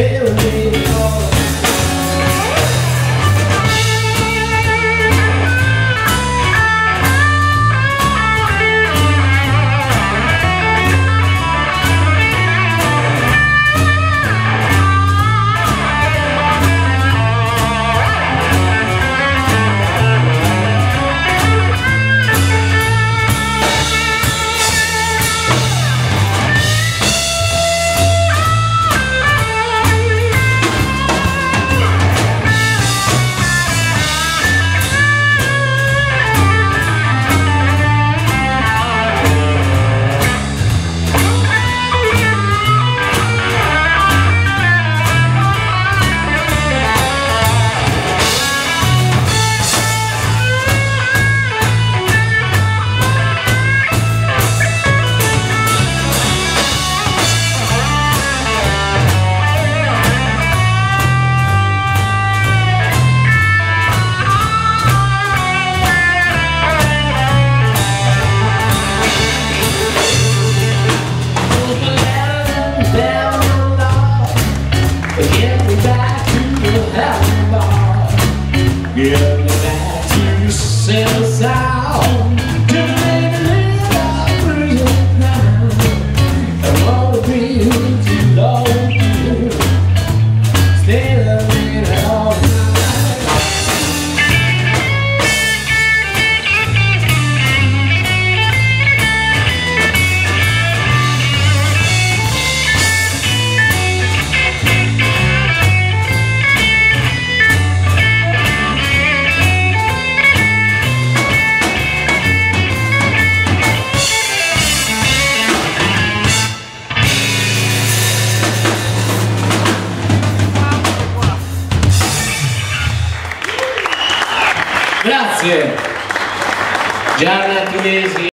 Tell me side Grazie. Gianna Chinesi